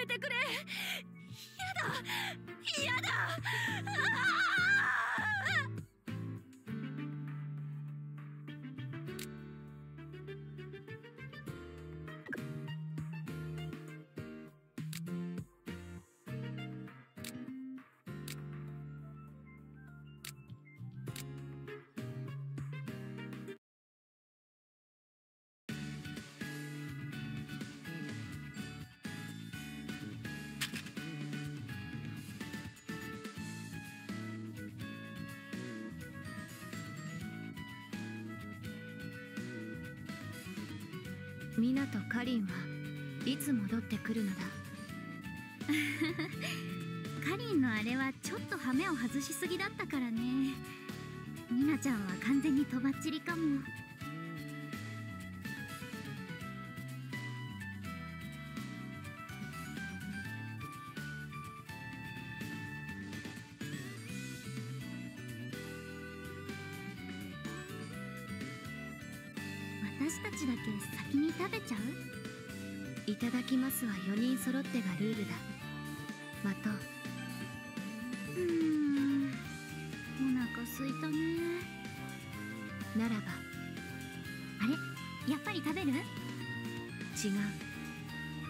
めてくれ。やだ。やだ。ああカリンはいつ戻ってくるのだ。カリンのあれはちょっとハメを外しすぎだったからね。ニナちゃんは完全にとばっちりかも。ただきますは4人揃ってがルールだ。まとうーんお腹すいたね。ならば。あれ？やっぱり食べる？違う。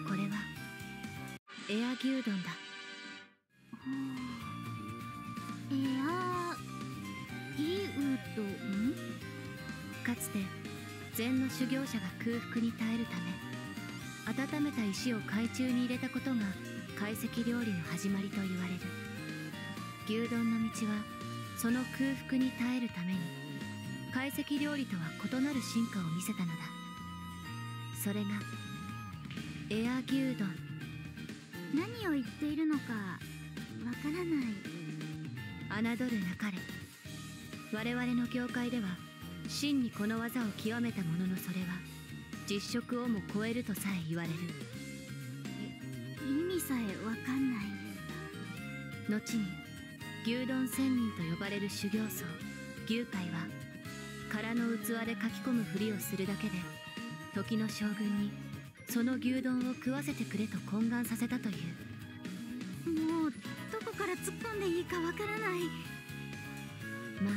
これは。エア牛丼だ。エアギウドンかつて禅の修行者が空腹に耐えるため。温めた石を海中に入れたことが懐石料理の始まりと言われる。牛丼の道はその空腹に耐えるために懐石料理とは異なる進化を見せたのだ。それがエア牛丼。何を言っているのかわからない。侮るなかれ。我々の業界では真にこの技を極めたもののそれは実食をも超えるとさえ言われる。意味さえわかんない。後に牛丼仙人と呼ばれる修行僧。牛界は空の器で書き込むふりをするだけで時の将軍にその牛丼を食わせてくれと懇願させたという。もうどこから突っ込んでいいかわからない。まあ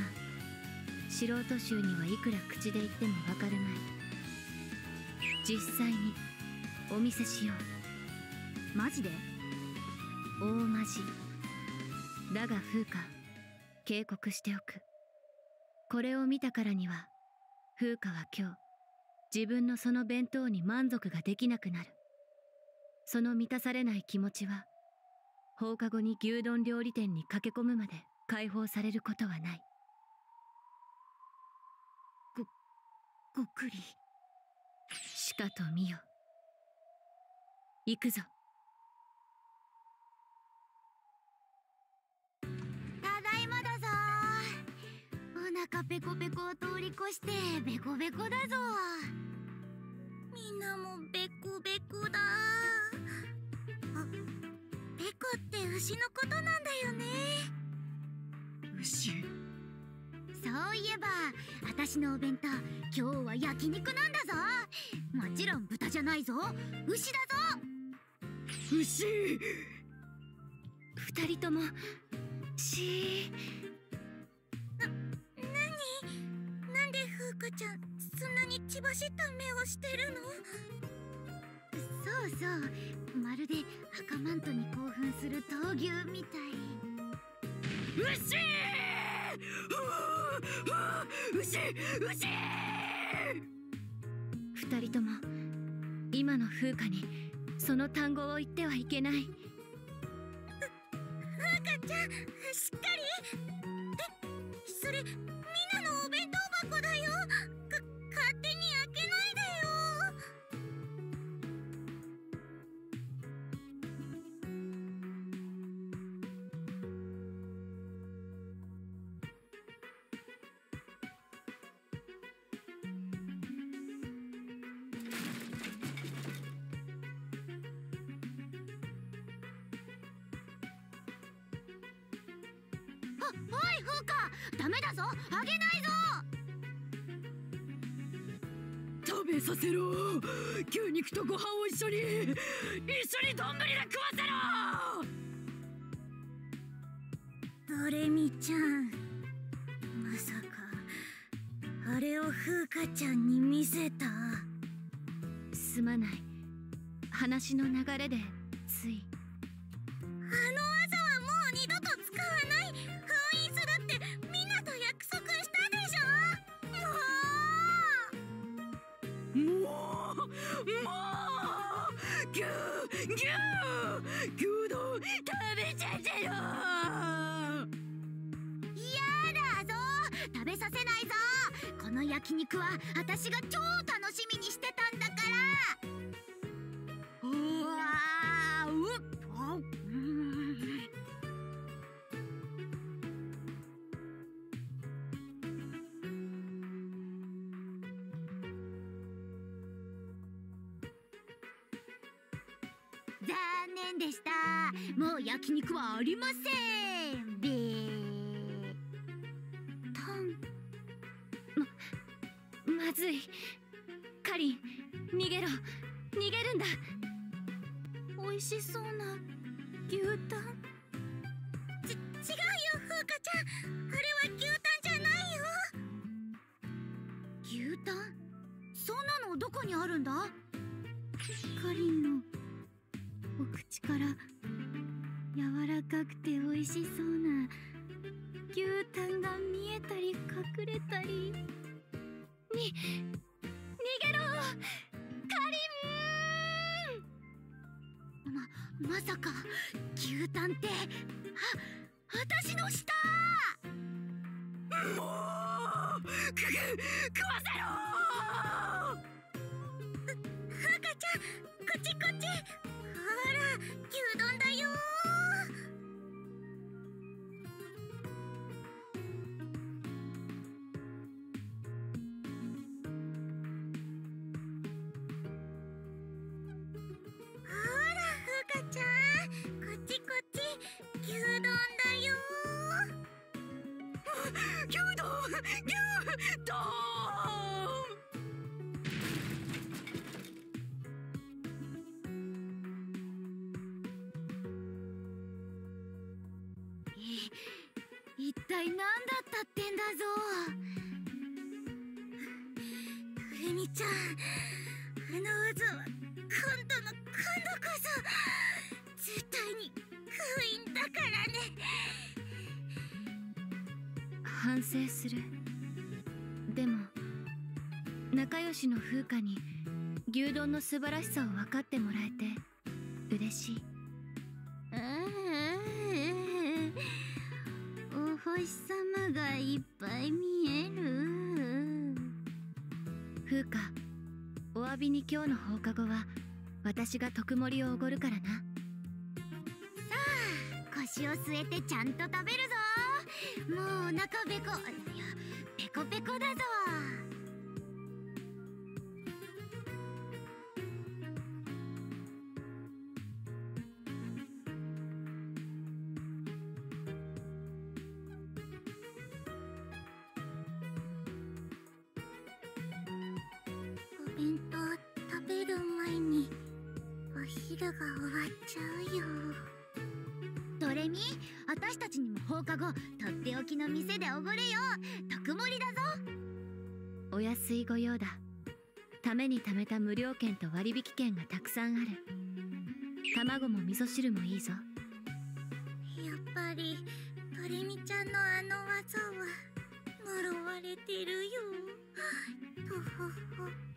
素人衆にはいくら口で言ってもわからない実際にお見せしよう。マジで？大マジだが風花警告しておく。これを見たからには風花は今日自分のその弁当に満足ができなくなる。その満たされない気持ちは放課後に牛丼料理店に駆け込むまで解放されることはない。ごっくりしかと見よ行くぞ。ただいまだぞ。お腹ペコペコを通り越してベコベコだぞ。みんなもベコベコだ。あペコって牛のことなんだよね。牛？そういえば私のお弁当今日は焼肉なんだぞ もちろん豚じゃないぞ。牛だぞ。牛。二人とも。しなんで風花ちゃんそんなに血走った目をしてるの？そうそう。まるで赤マントに興奮する闘牛みたい。牛！牛牛2人とも今の風花にその単語を言ってはいけない。風花ちゃんしっかりえそれとご飯を一緒に一緒に丼で食わせろ！ドレミちゃんまさかあれを風花ちゃんに見せた？すまない。話の流れで牛牛丼食べちゃせろやだぞ。食べさせないぞ。この焼肉は私が超楽丼牛丼一体何だったってんだぞ。トレミちゃん。省する。でも仲良しの風花に牛丼の素晴らしさを分かってもらえて嬉しい。お星様がいっぱい見える。風花お詫びに今日の放課後は私が特盛りをおごるからな。腰を据えてちゃんと食べるぞもうお腹ペコいやペコペコだぞ。券と割引券がたくさんある。卵も味噌汁もいいぞ。やっぱりトレミちゃんのあの技は呪われてるよ。とほほ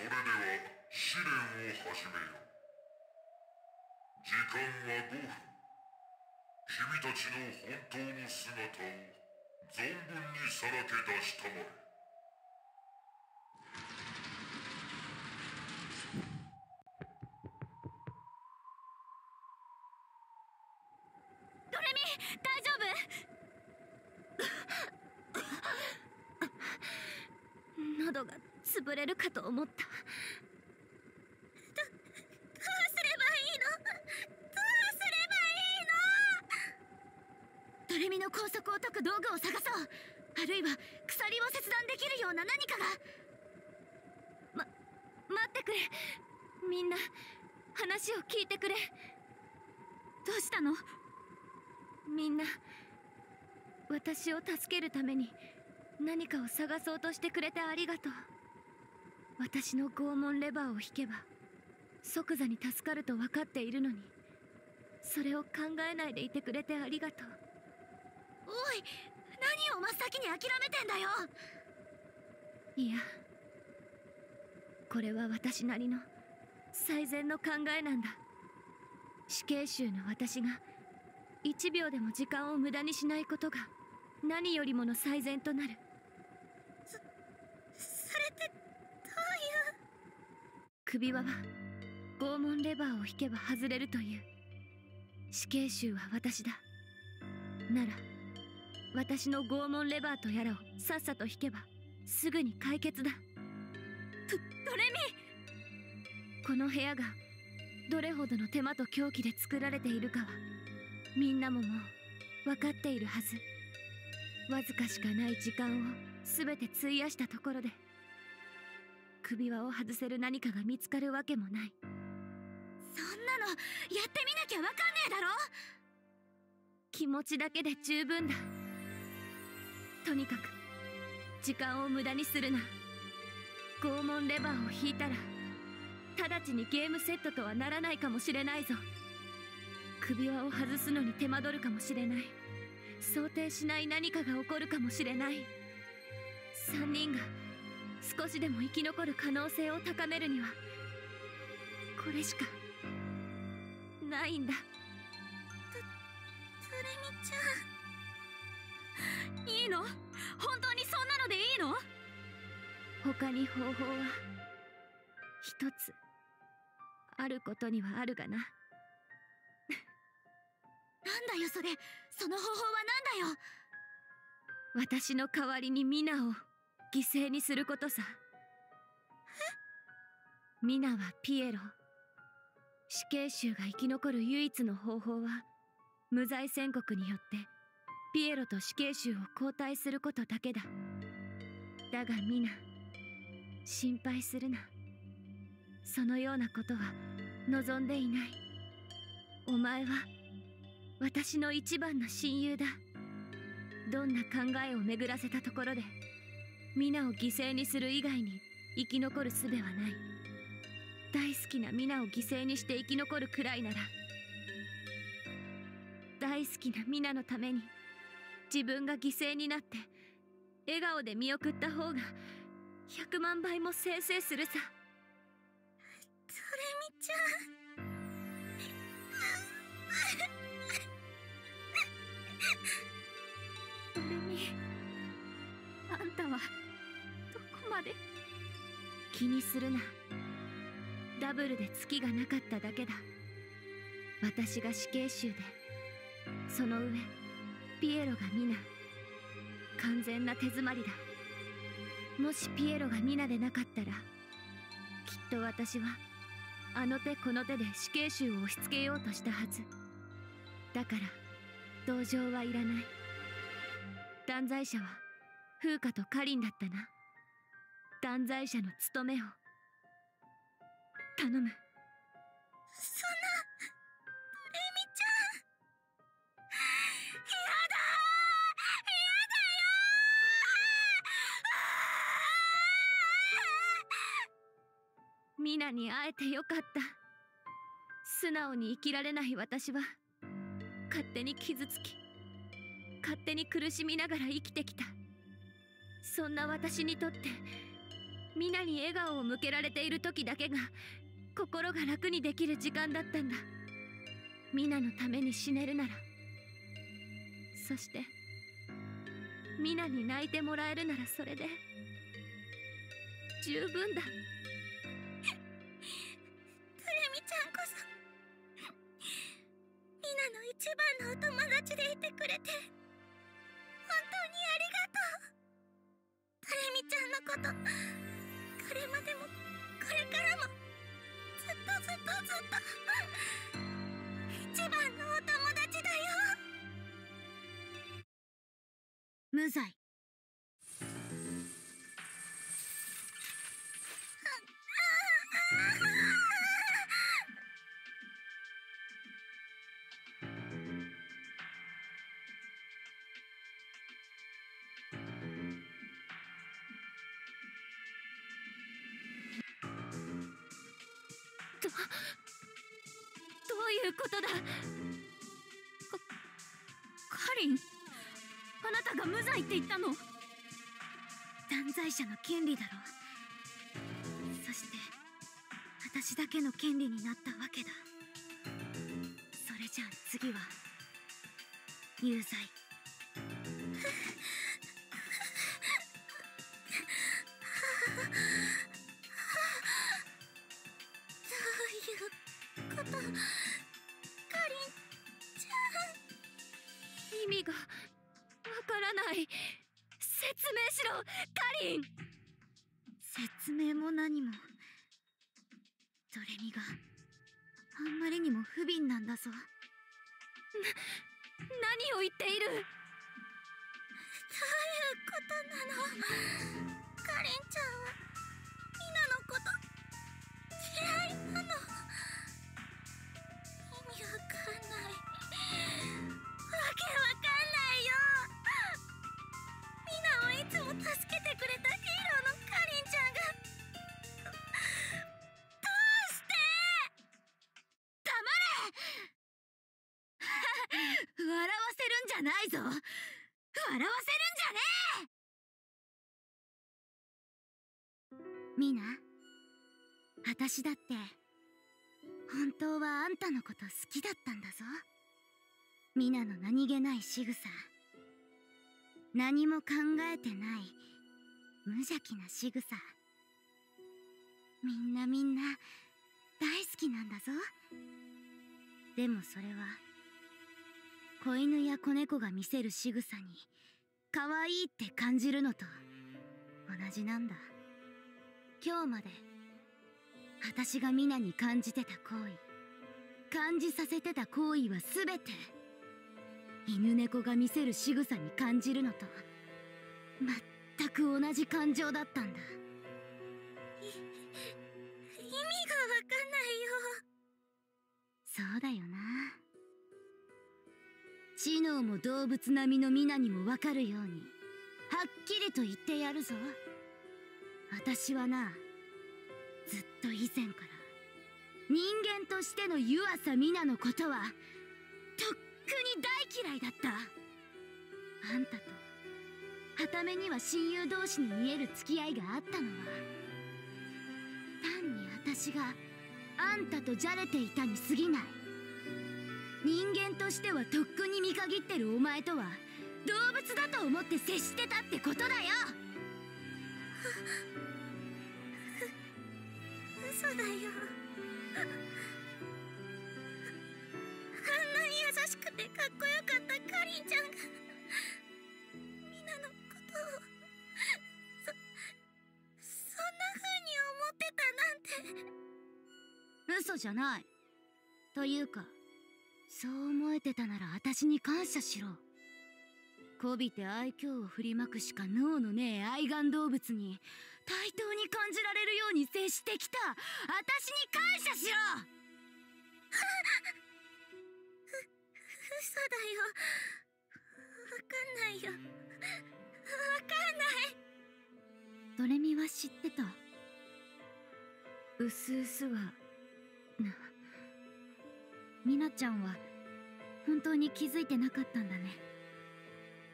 それでは試練を始めよう。時間は5分。君たちの本当の姿を存分にさらけ出したまえドレミ大丈夫喉が潰れるかと思ったどどうすればいいのどうすればいいのドレミの拘束を解く道具を探そうあるいは鎖を切断できるような何かがま待ってくれみんな話を聞いてくれどうしたのみんな私を助けるために何かを探そうとしてくれてありがとう。私の拷問レバーを引けば即座に助かると分かっているのにそれを考えないでいてくれてありがとう。おい何を真っ先に諦めてんだよ。いやこれは私なりの最善の考えなんだ。死刑囚の私が1秒でも時間を無駄にしないことが何よりもの最善となる。そそれってどういう？首輪は拷問レバーを引けば外れるという。死刑囚は私だ。なら私の拷問レバーとやらをさっさと引けばすぐに解決だ。ドドレミこの部屋がどれほどの手間と狂気で作られているかはみんなももう分かっているはずわずかしかない時間を全て費やしたところで首輪を外せる何かが見つかるわけもない。そんなのやってみなきゃわかんねえだろ！気持ちだけで十分だ。とにかく時間を無駄にするな。拷問レバーを引いたら直ちにゲームセットとはならないかもしれないぞ。首輪を外すのに手間取るかもしれない想定しない何かが起こるかもしれない。3人が少しでも生き残る可能性を高めるにはこれしかないんだ。ドドレミちゃん。いいの？本当にそんなのでいいの？他に方法は一つあることにはあるがななんだよそれ。その方法はなんだよ。私の代わりにミナを犠牲にすることさ。ミナはピエロ。死刑囚が生き残る唯一の方法は無罪宣告によってピエロと死刑囚を交代することだけだ。だがミナ心配するな。そのようなことは望んでいない。お前は私の一番の親友だ。どんな考えを巡らせたところで皆を犠牲にする以外に生き残る術はない。大好きな皆を犠牲にして生き残るくらいなら大好きな皆のために自分が犠牲になって笑顔で見送った方が100万倍も生成するさ。ドレミちゃんあんたはどこまで？気にするな。ダブルで月がなかっただけだ。私が死刑囚で。その上ピエロが皆完全な手詰まりだ。もしピエロが皆でなかったらきっと私はあの手この手で死刑囚を押し付けようとしたはず。だから同情はいらない。断罪者は風花とカリンだったな。断罪者の務めを頼む。そんなレミちゃん。やだやだよ皆に会えてよかった。素直に生きられない私は勝手に傷つき勝手に苦しみながら生きてきた。そんな私にとって皆に笑顔を向けられている時だけが心が楽にできる時間だったんだ。皆のために死ねるなら。そして皆に泣いてもらえるならそれで十分だ。ちゃんのことこれまでもこれからもずっとずっとずっと一番のお友達だよ。無罪。断罪者の権利だろそして私だけの権利になったわけだ。それじゃあ次は有罪。笑わせるんじゃねえ。みな私だって本当はあんたのこと好きだったんだぞ。みなの何気ない仕草。何も考えてない無邪気な仕草。みんなみんな大好きなんだぞ。でもそれは子犬や子猫が見せる仕草に可愛いって感じるのと同じなんだ。今日まで私が皆に感じてた行為感じさせてた行為は全て犬猫が見せる仕草に感じるのと全く同じ感情だったんだ。意味がわかんないよ。そうだよな知能も動物並みの皆にもわかるようにはっきりと言ってやるぞ。私はなずっと以前から人間としての湯浅皆のことはとっくに大嫌いだった。あんたとはためには親友同士に見える付き合いがあったのは単に私があんたとじゃれていたに過ぎない。人間としてはとっくに見限ってるお前とは動物だと思って接してたってことだよ。嘘だよ。あんなに優しくてかっこよかったカリンちゃんがみんなのことをそそんな風に思ってたなんて。嘘じゃない。というかそう思えてたなら私に感謝しろ。こびて愛嬌を振りまくしか脳のねえ愛玩動物に対等に感じられるように接してきた。私に感謝しろ。嘘だよ。わかんないよ。わかんない。ドレミは知ってた？うすうすはなみなちゃんは本当に気づいてなかったんだね。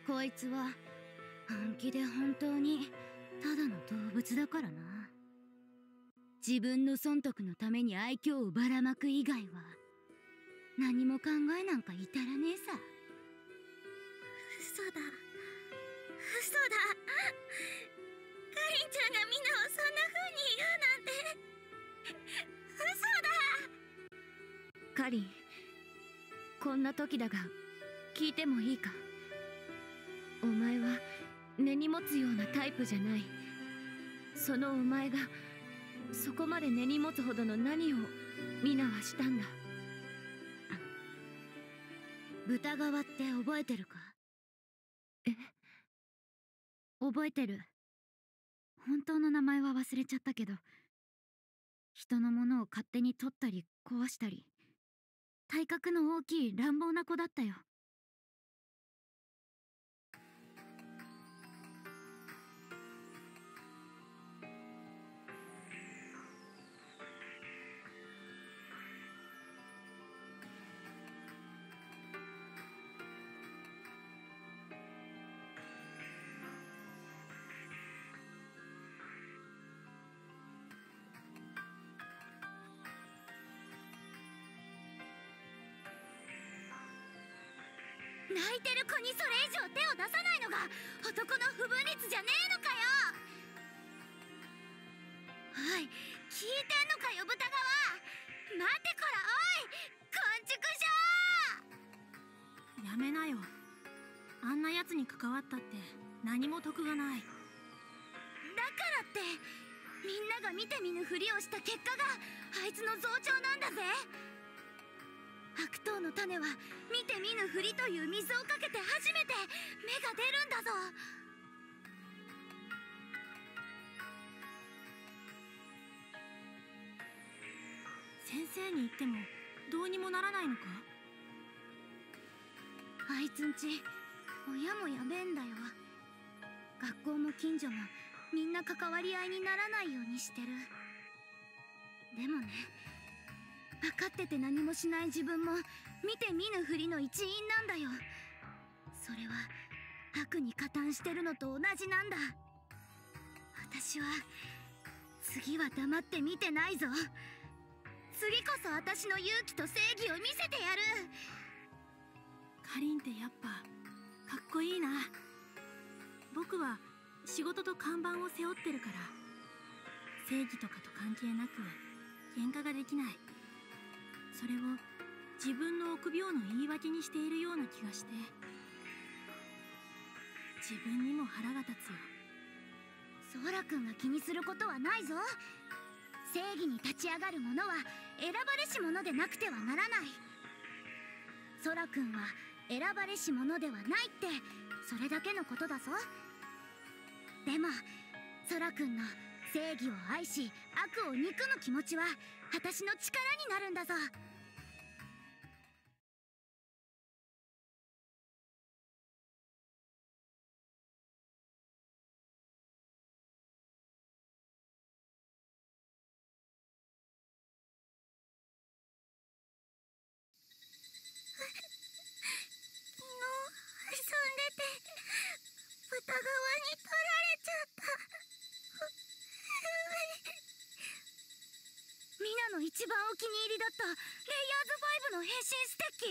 こいつは本気で本当にただの動物だからな。自分の損得のために愛嬌をばらまく以外は何も考えなんか至らねえさ。嘘だ。嘘だ。かりんちゃんがみんなをそんな風に言うなんて。嘘だ。カリンこんな時だが聞いてもいいか？お前は根に持つようなタイプじゃない。そのお前がそこまで根に持つほどの何をミナはしたんだ。豚側って覚えてるか？え？覚えてる。本当の名前は忘れちゃったけど人のものを勝手に取ったり壊したり。体格の大きい乱暴な子だったよ。泣いてる子にそれ以上手を出さないのが男の不分率じゃねえのかよ。おい聞いてんのかよ豚川。待ってこらおい完熟じゃやめなよ。あんな奴に関わったって何も得がない。だからってみんなが見て見ぬふりをした結果があいつの増長なんだぜ悪党の種は見て見ぬふりという水をかけて初めて芽が出るんだぞ。先生に言ってもどうにもならないのか？あいつんち親もやべえんだよ。学校も近所もみんな関わり合いにならないようにしてる。でもね分かってて何もしない自分も見て見ぬふりの一員なんだよ。それは悪に加担してるのと同じなんだ。私は次は黙って見てないぞ。次こそ私の勇気と正義を見せてやる。かりんってやっぱかっこいいな。僕は仕事と看板を背負ってるから。正義とかと関係なく喧嘩ができない。それを自分の臆病の言い訳にしているような気がして。自分にも腹が立つよ。ソラ君が気にすることはないぞ。正義に立ち上がる者は選ばれし者でなくてはならない。ソラ君は選ばれし者ではないってそれだけのことだぞ。でもソラ君の正義を愛し悪を憎む気持ちは私の力になるんだぞ。レイヤーズ5の変身ステッキ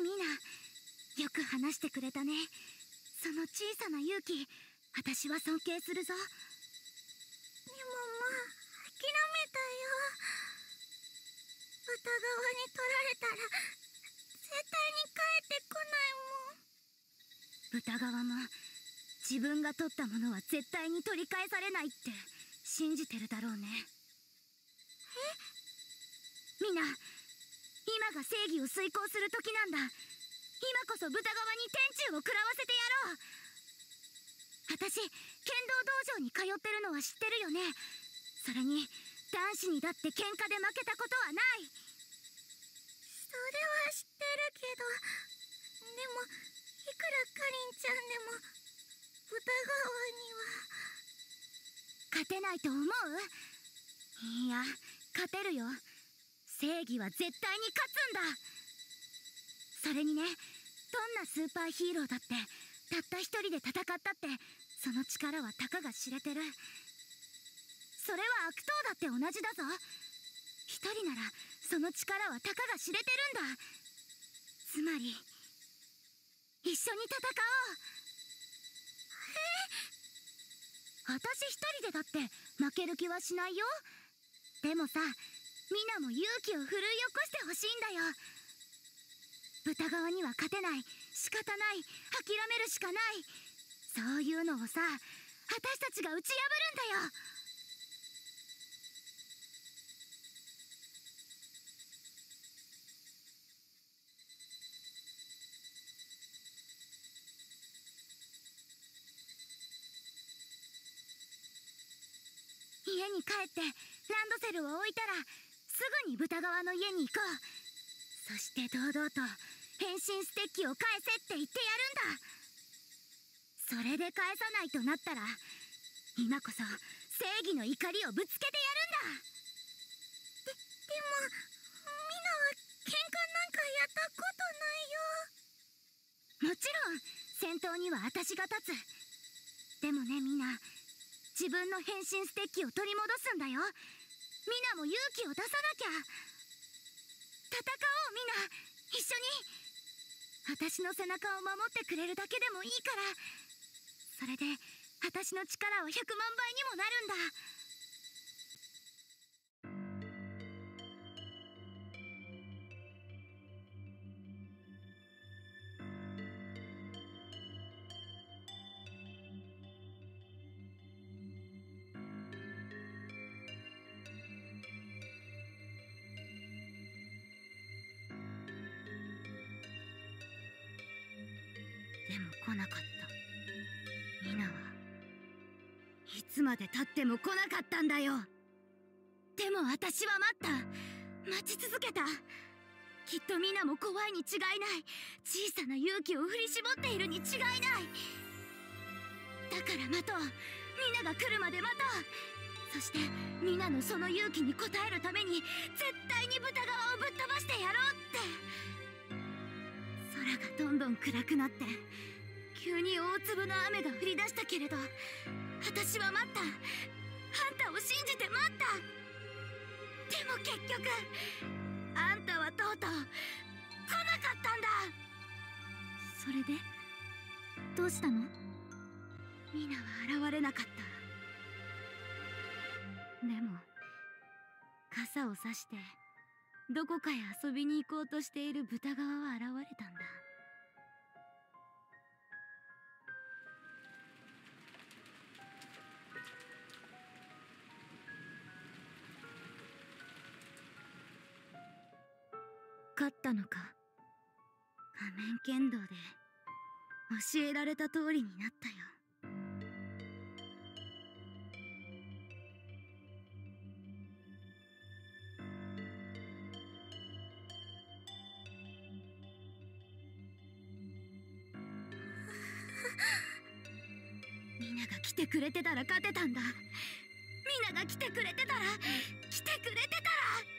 ミナよく話してくれたね。その小さな勇気私は尊敬するぞ。でもまあ諦めたよ。豚側に取られたら絶対に帰ってこ豚側も自分が取ったものは絶対に取り返されないって信じてるだろうね。え？みんな今が正義を遂行する時なんだ今こそ豚側に天誅を食らわせてやろう。私剣道道場に通ってるのは知ってるよね。それに男子にだって喧嘩で負けたことはない。それは知ってるけどでもいくらかりんちゃんでも豚川には。勝てないと思う？いや勝てるよ。正義は絶対に勝つんだ。それにねどどんなスーパーヒーローだってたった一人で戦ったってその力はたかが知れてる。それは悪党だって同じだぞ。一人ならその力はたかが知れてるんだ。つまり一緒に戦おう。え？私一人でだって負ける気はしないよ。でもさみんなも勇気を奮い起こしてほしいんだよ。豚側には勝てない。仕方ない。諦めるしかない。そういうのをさ私たちが打ち破るんだよ。家に帰ってランドセルを置いたらすぐに豚側の家に行こう。そして堂々と変身ステッキを返せって言ってやるんだ。それで返さないとなったら今こそ正義の怒りをぶつけてやるんだ。ででもミナは喧嘩なんかやったことないよ。もちろん先頭には私が立つ。でもねミナ自分の変身ステッキを取り戻すんだよ。ミナも勇気を出さなきゃ。戦おうみんな。一緒に。私の背中を守ってくれるだけでもいいから。それで私の力は100万倍にもなるんだ。までたっても来なかったんだよ。でも私は待った。待ち続けた。きっとミナも怖いに違いない。小さな勇気を振り絞っているに違いない。だから待とう。ミナが来るまで待とう。そしてミナのその勇気に応えるために絶対に豚側をぶっ飛ばしてやろうって。空がどんどん暗くなって急に大粒の雨が降り出したけれど私は待った。あんたを信じて待った。でも結局あんたはとうとう来なかったんだ。それでどうしたの？ミナは現れなかった。でも傘を差してどこかへ遊びに行こうとしている豚側は現れたんだ。ったのか。仮面剣道で教えられた通りになったよ。みんなが来てくれてたら勝てたんだ。みんなが来てくれてたら来てくれてたら。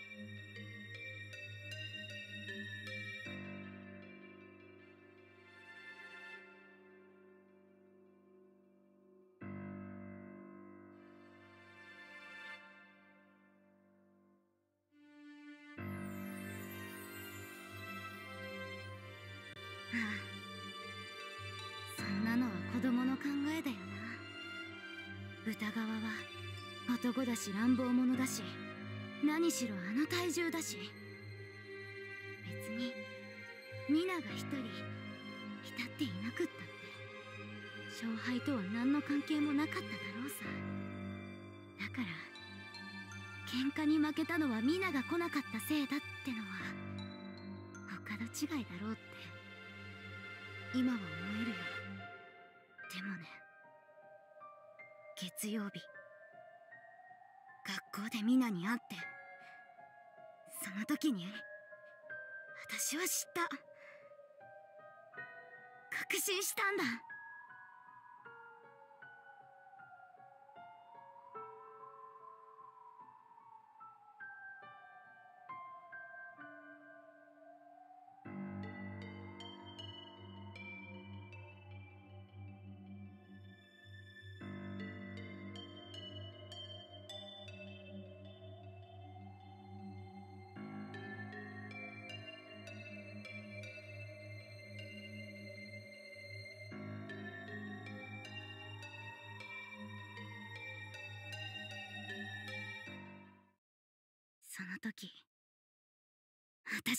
だし乱暴者だし何しろあの体重だし。別にミナが一人浸っていなくったって勝敗とは何の関係もなかっただろうさ。だから喧嘩に負けたのはミナが来なかったせいだってのは他の違いだろうって今は思えるよ。でもね月曜日。校でミナに会ってその時に私は知った。確信したんだ。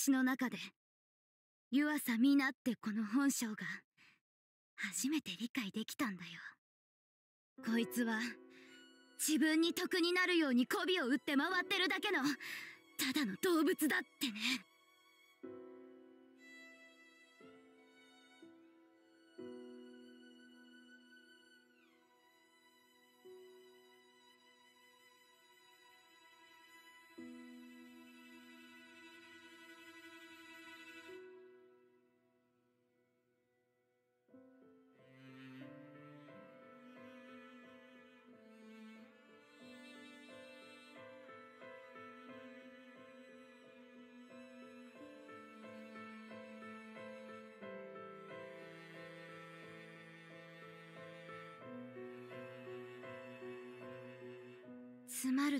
私の中で湯浅美奈ってこの本性が初めて理解できたんだよ。こいつは自分に得になるように媚びを打って回ってるだけのただの動物だってね。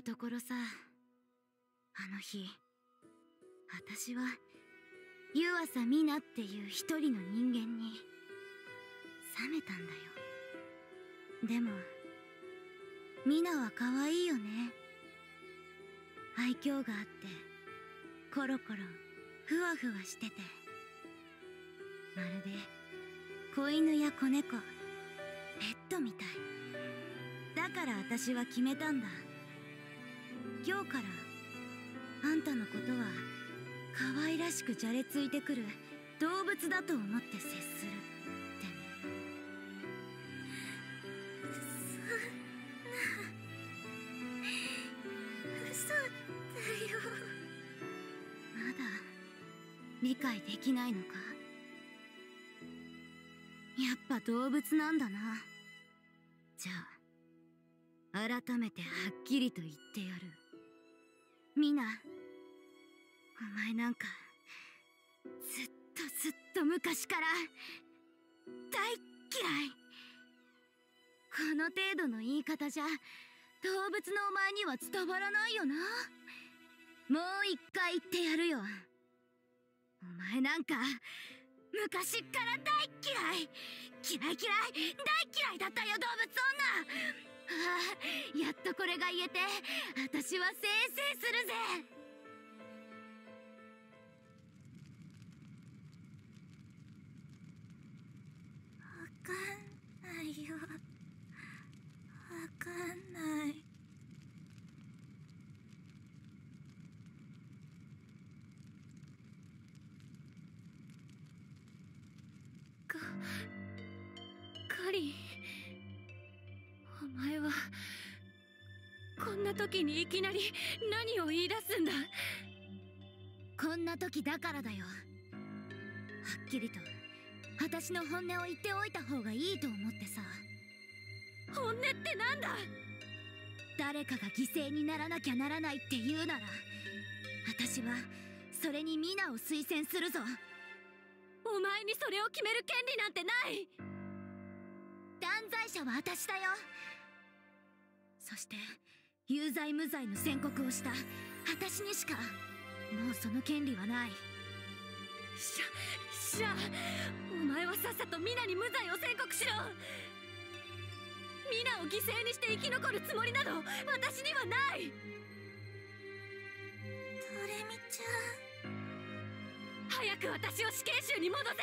ところさ。あの日私は湯浅美奈っていう一人の人間に冷めたんだよ。でも美奈は可愛いよね。愛嬌があってコロコロふわふわしてて。まるで子犬や子猫ペットみたい。だから私は決めたんだ。今日からあんたのことは可愛らしくじゃれついてくる動物だと思って接するってね嘘だよ。まだ理解できないのかやっぱ動物なんだなじゃあ改めてはっきりと言ってやるミナお前なんかずっとずっと昔から大嫌い。この程度の言い方じゃ動物のお前には伝わらないよな。もう一回言ってやるよ。お前なんか昔から大嫌い。嫌い嫌い大嫌いだったよ動物女。あやっとこれが言えて私はせいせいするぜ。わかんないよ。わかんない。かカリ。ンはこんな時にいきなり何を言い出すんだ？こんな時だからだよ。はっきりと私の本音を言っておいた方がいいと思ってさ。本音ってなんだ？誰かが犠牲にならなきゃならないって言うなら私はそれにミナを推薦するぞ。お前にそれを決める権利なんてない！断罪者は私だよそして有罪無罪の宣告をした。私にしかもうその権利はない。しゃしゃお前はさっさとミナに無罪を宣告しろ。ミナを犠牲にして生き残るつもりなど私にはない。ドレミちゃん。早く私を死刑囚に戻せ。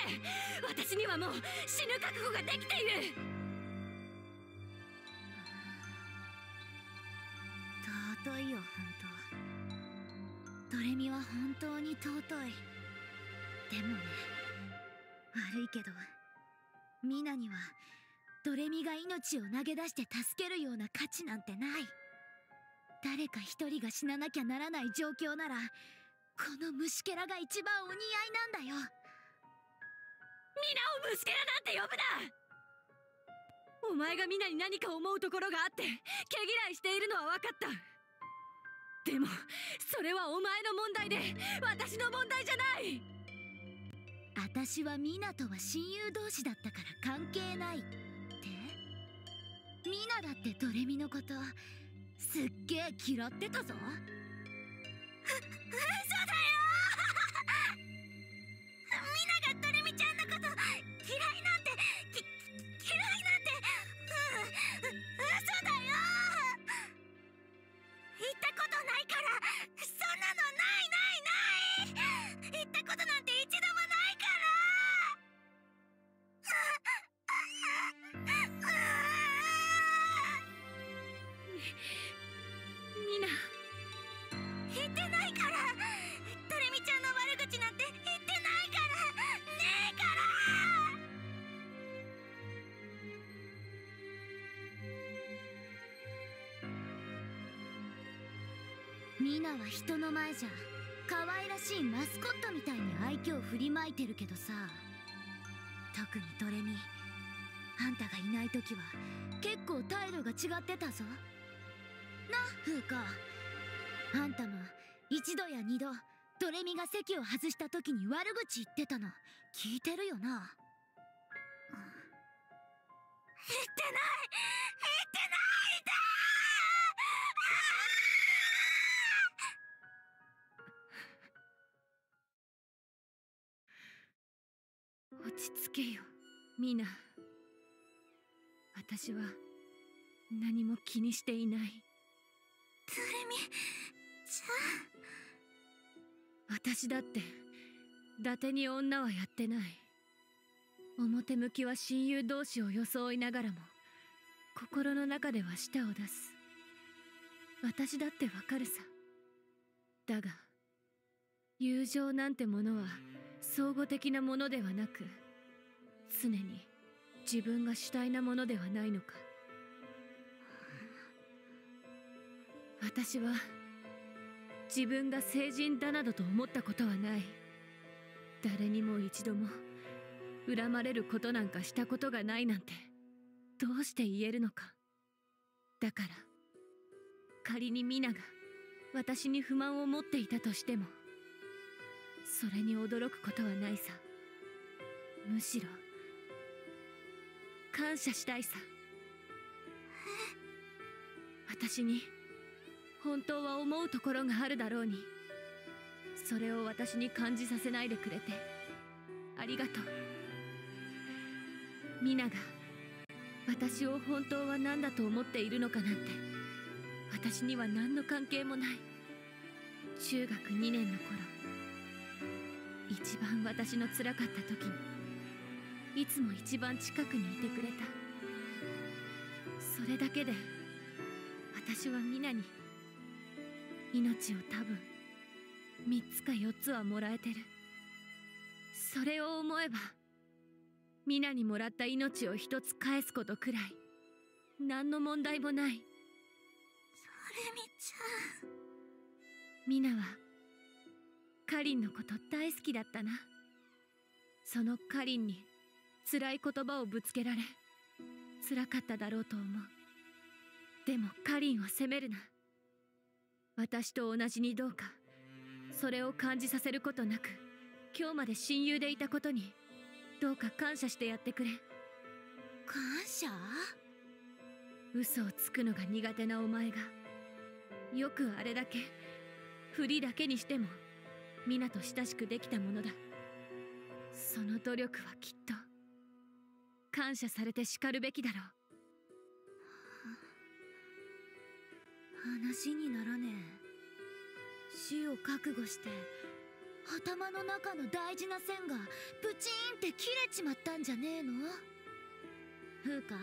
私にはもう死ぬ覚悟ができている尊いよ本当ドレミは本当に尊い。でもね悪いけどミナにはドレミが命を投げ出して助けるような価値なんてない。誰か一人が死ななきゃならない状況ならこの虫けらが一番お似合いなんだよ。皆を虫けらなんて呼ぶな！お前が皆に何か思うところがあって毛嫌いしているのは分かった。でもそれはお前の問題で私の問題じゃない。私はミナとは親友同士だったから関係ないって。ミナだってドレミのことすっげえ嫌ってたぞ。人の前じゃ可愛らしいマスコットみたいに愛嬌振りまいてるけどさ。特にドレミ。あんたがいない時は結構態度が違ってたぞ。な風花あんたも一度や二度ドレミが席を外した時に悪口言ってたの聞いてるよな。言ってない！言ってない！落ち着けよ。ミナ。私は何も気にしていない。ドレミち私だって伊達に女はやってない。表向きは親友同士を装いながらも心の中では舌を出す。私だってわかるさ。だが友情なんてものは相互的なものではなく常に自分が主体なものではないのか。私は自分が成人だなどと思ったことはない。誰にも一度も恨まれることなんかしたことがないなんてどうして言えるのか。だから仮にミナが私に不満を持っていたとしてもそれに驚くことはないさ。むしろ感謝したいさ。私に本当は思うところがあるだろうに。それを私に感じさせないでくれてありがとう。ミナが私を本当は何だと思っているのかなんて私には何の関係もない。中学2年の頃一番私の辛かった時にいつも一番近くにいてくれた。それだけで私はミナに命を多分3つか4つはもらえてる。それを思えばミナにもらった命を1つ返すことくらい何の問題もない。ドレミちゃん。ミナはカリンのこと大好きだったな。そのカリンに辛い言葉をぶつけられ辛かっただろうと思う。でもカリンを責めるな。私と同じにどうかそれを感じさせることなく今日まで親友でいたことにどうか感謝してやってくれ。感謝？嘘をつくのが苦手なお前がよくあれだけ振りだけにしても皆と親しくできたものだ。その努力はきっと感謝されて叱るべきだろう。話にならねえ。死を覚悟して頭の中の大事な線がプチーンって切れちまったんじゃねえの？風花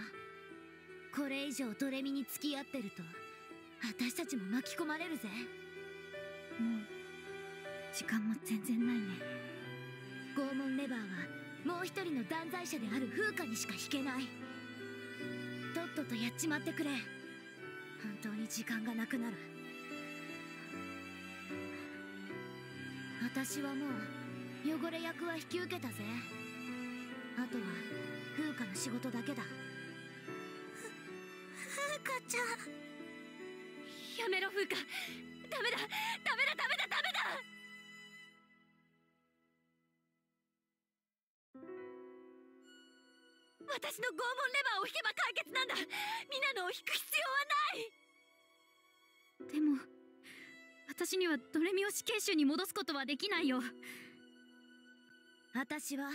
これ以上ドレミに付き合ってると私たちも巻き込まれるぜ。もう時間も全然ないね。拷問レバーはもう一人の断罪者である風花にしか引けない。とっととやっちまってくれ。本当に時間がなくなる。私はもう汚れ役は引き受けたぜ。あとは風花の仕事だけだ。風花ちゃん。やめろ風花。ダメだ。ダメだダメだ。私の拷問レバーを引けば解決なんだ。ミナノを引く必要はない。でも私にはドレミを死刑囚に戻すことはできないよ。私は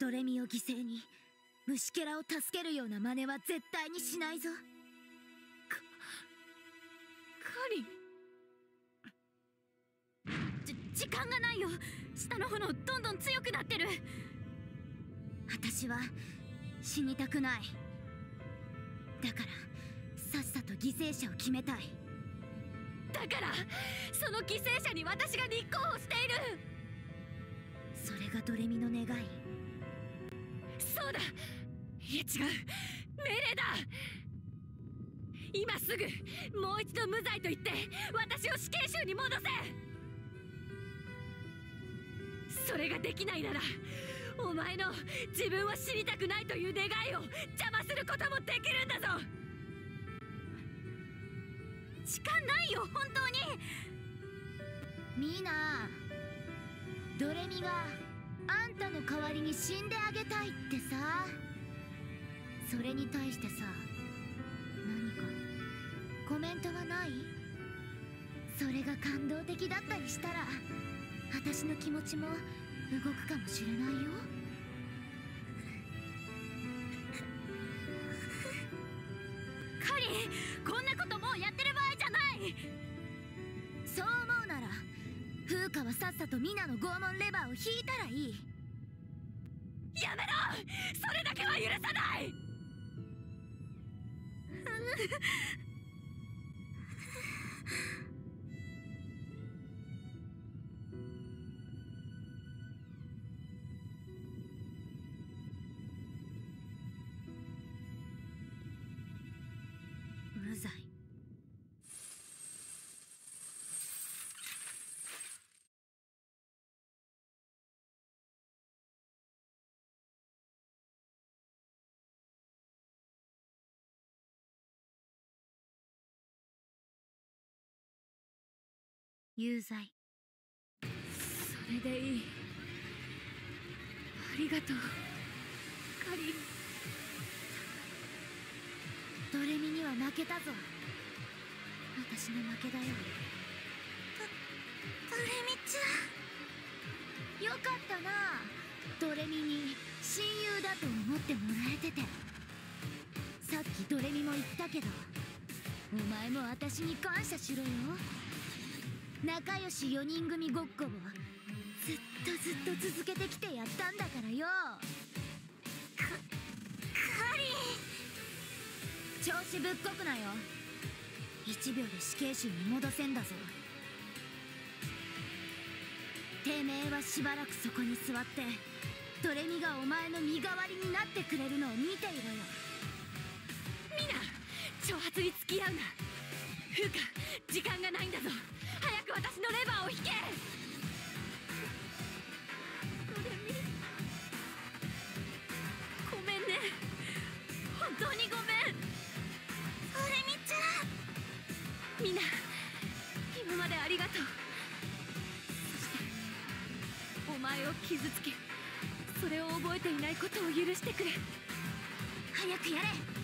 ドレミを犠牲に虫けらを助けるような真似は絶対にしないぞ。カリンじ時間がないよ。下の炎どんどん強くなってる。私は死にたくない。だからさっさと犠牲者を決めたい。だからその犠牲者に私が立候補している。それがドレミの願い？そうだ。いえ違う。命令だ。今すぐもう一度無罪と言って私を死刑囚に戻せ。それができないならお前の自分は死にたくないという願いを邪魔することもできるんだぞ。時間ないよ本当に。ミーナドレミがあんたの代わりに死んであげたいってさ。それに対してさ何かコメントはない？それが感動的だったりしたら私の気持ちも動くかもしれないよ。カリンこんなこともうやってる場合じゃない。そう思うなら風花はさっさとミナの拷問レバーを引いたらいい。やめろ！それだけは許さない！有罪。それでいい。ありがとう。カリン。ドレミには負けたぞ。私の負けだよ。ドレミちゃんよかったな。ドレミに親友だと思ってもらえてて。さっきドレミも言ったけどお前も私に感謝しろよ仲良し4人組ごっこをずっとずっと続けてきてやったんだからよ。カリン調子ぶっこくなよ。1秒で死刑囚に戻せんだぞ。てめえはしばらくそこに座ってドレミがお前の身代わりになってくれるのを見ていろよ。みんな挑発に付き合うな。風花時間がないんだぞ。早く私のレバーを引け。ドレミごめんね。本当にごめん。ドレミちゃん。みんな今までありがとう。そしてお前を傷つけそれを覚えていないことを許してくれ。早くやれ。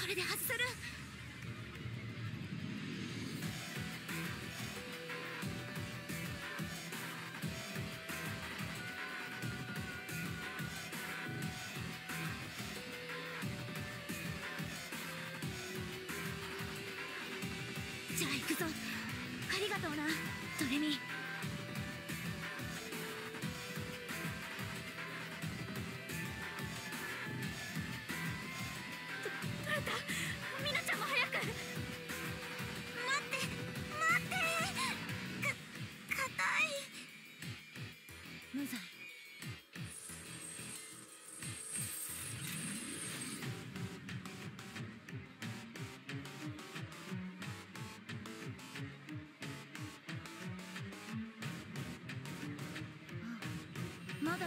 これで外せる。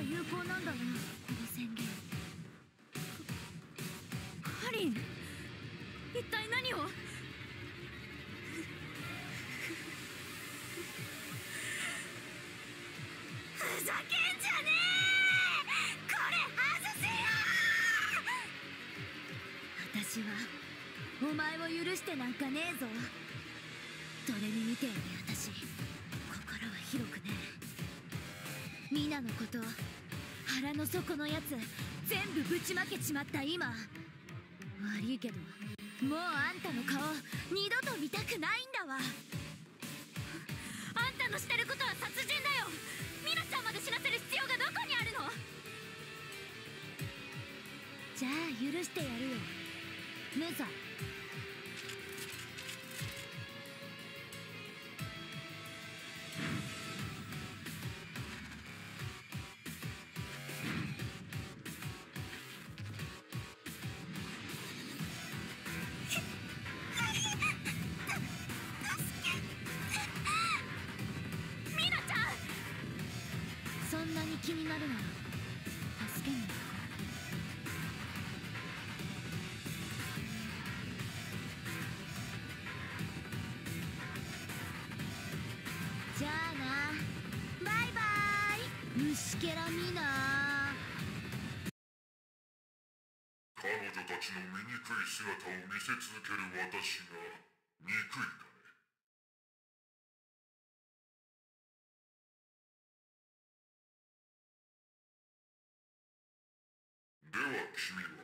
有効なんだなこの宣言カリン一体何をふざけんじゃねえこれ外せよ私はお前を許してなんかねえぞ。ドレミみてえにミナのこと腹の底のやつ全部ぶちまけちまった今。悪いけどもうあんたの顔二度と見たくないんだわ。あんたのしてることは殺人だよ。ミナちゃんまで死なせる必要がどこにあるの？じゃあ許してやるよ。ムザ彼女たちの醜い姿を見せ続ける私が憎いかねでは君は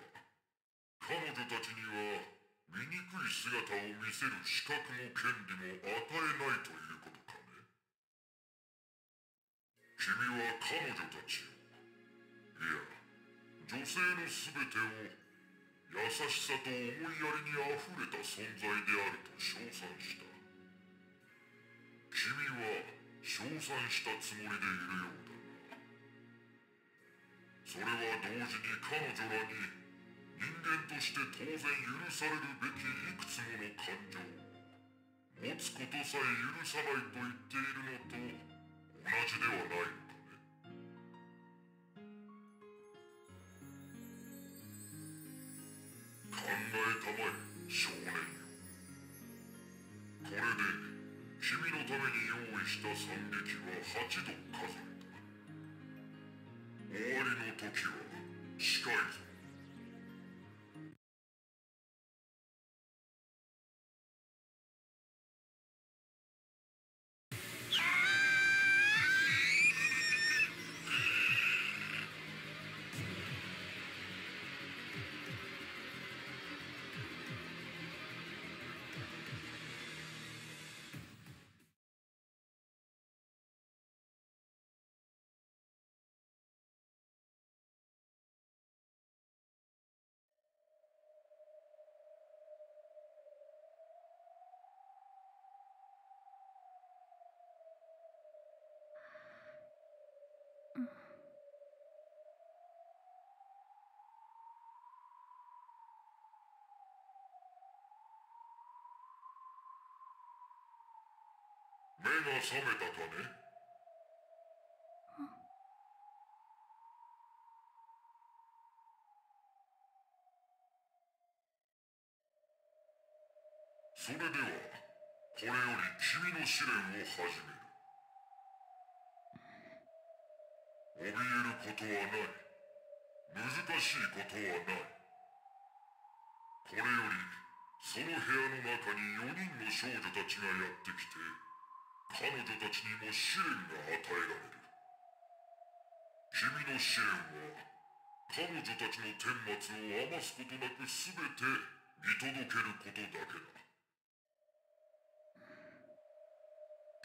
彼女たちには醜い姿を見せる資格も権利も与えないということかね。君は彼女たちを。いや女性の全てを優しさと思いやりにあふれた存在であると称賛した。君は称賛したつもりでいるようだ。がそれは同時に彼女らに人間として当然許されるべきいくつもの感情持つことさえ許さないと言っているのと同じではない。のえたまえ少年よこれで君のために用意した惨劇は8度数えた。終わりの時は目が覚めたかね。それではこれより君の試練を始める。怯えることはない。難しいことはない。これよりその部屋の中に4人の少女たちがやってきて。彼女たちにも試練が与えられる君の試練は彼女たちの顛末を余すことなく全て見届けることだけだ。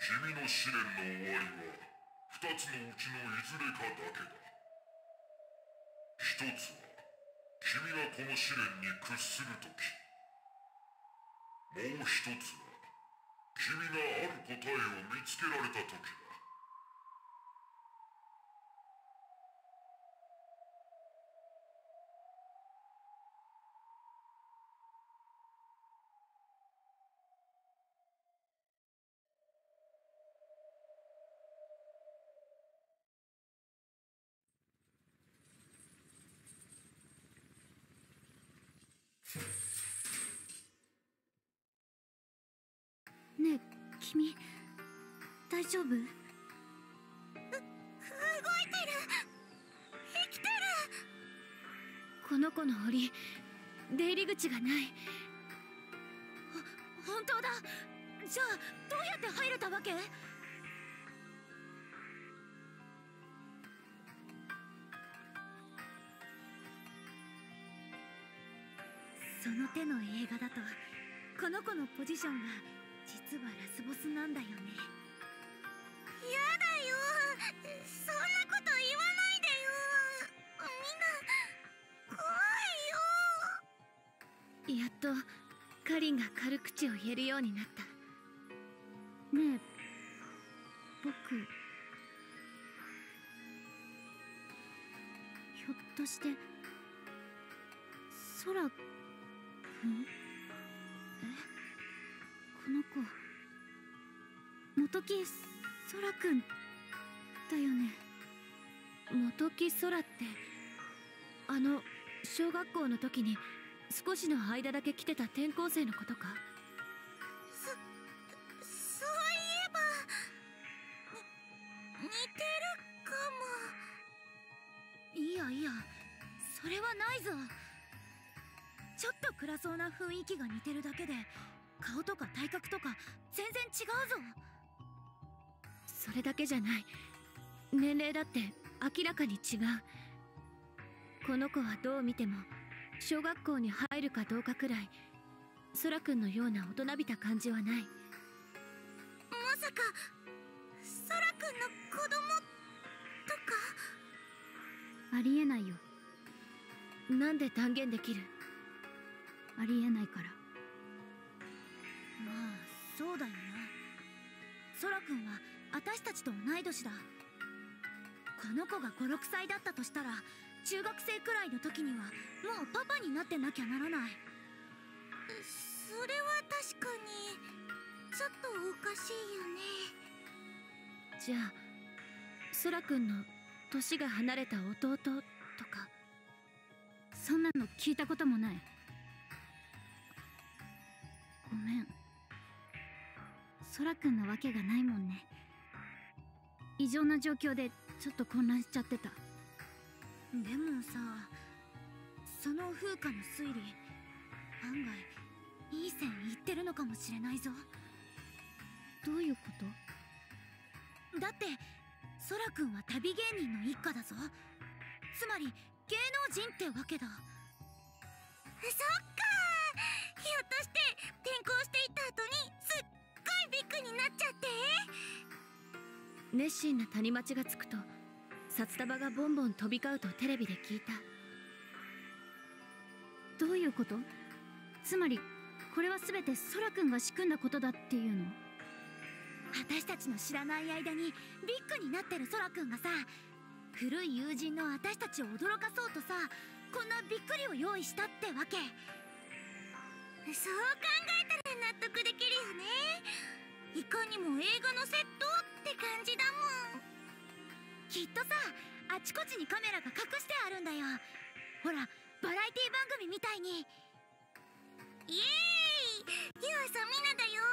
君の試練の終わりは二つのうちのいずれかだけだ一つは君がこの試練に屈するときもう一つは。君がある答えを見つけられたとない。ほ本当だ。じゃあどうやって入れたわけ？その手の映画だとこの子のポジションが実はラスボスなんだよね。やだよ。やっとカリンが軽口を言えるようになった。ねえ僕ひょっとして空くん？え？この子元木空くんだよね？元木空ってあの小学校の時に少しの間だけ来てた転校生のことか？そういえばに似てるかも。いやいやそれはないぞ。ちょっと暗そうな雰囲気が似てるだけで顔とか体格とか全然違うぞ。それだけじゃない。年齢だって明らかに違う。この子はどう見ても小学校に入るかどうかくらい空くんのような大人びた感じはない。まさか空くんの子供とか？ありえないよ。なんで断言できる？ありえないから。まあそうだよな。空くんは私たちと同い年だ。この子が56歳だったとしたら中学生くらいの時にはもうパパになってなきゃならない。それは確かにちょっとおかしいよね。じゃあ空くんの年が離れた弟とかそんなの聞いたこともない。ごめん。空くんのわけがないもんね。異常な状況でちょっと混乱しちゃってたでもさその風花の推理案外いい線いってるのかもしれないぞ。どういうこと？だって空くんは旅芸人の一家だぞ。つまり芸能人ってわけだ。そっかひょっとして転校していった後にすっごいビッグになっちゃって？熱心な谷町がつくと札束がボンボン飛び交うとテレビで聞いた。どういうこと？つまりこれは全て空くんが仕組んだことだっていうの？私たちの知らない間にビッグになってる空くんがさ古い友人の私たちを驚かそうとさこんなびっくりを用意したってわけ。そう考えたら納得できるよね。いかにも映画のセットって感じだもん。きっとさあちこちにカメラが隠してあるんだよ。ほらバラエティ番組みたいに。イエーイ湯浅みなだよ。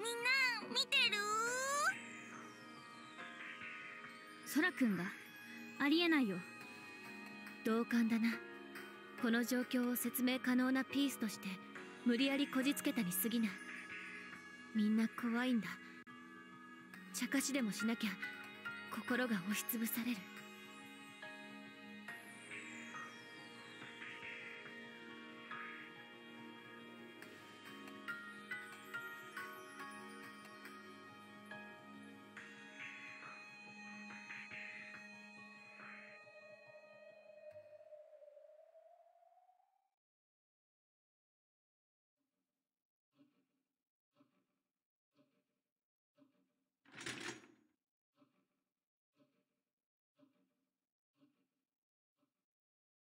みんな見てる？空くんがありえないよ。同感だな。この状況を説明可能なピースとして無理やりこじつけたに過ぎな。いみんな怖いんだ。茶化しでもしなきゃ。心が押しつぶされる。